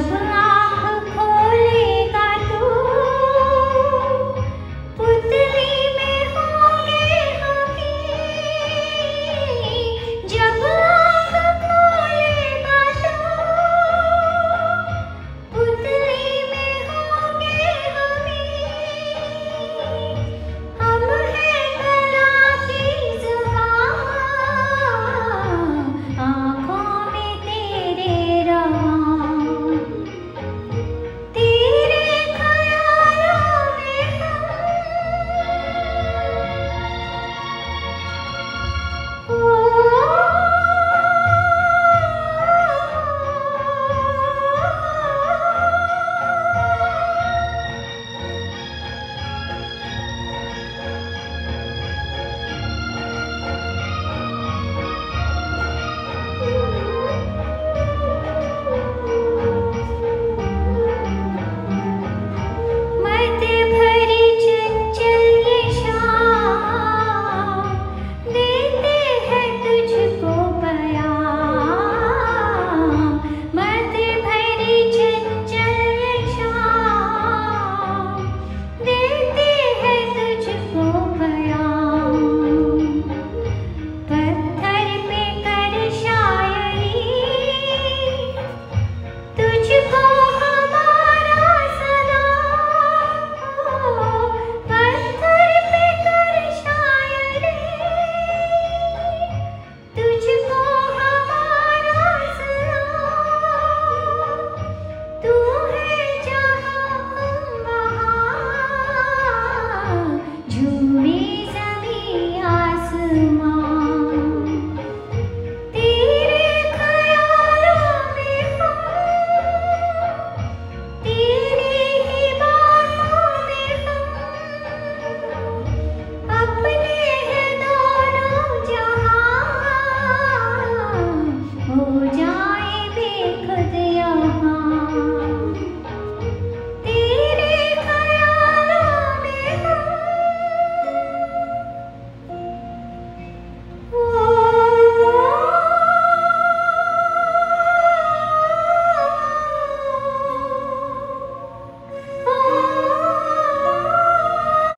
Super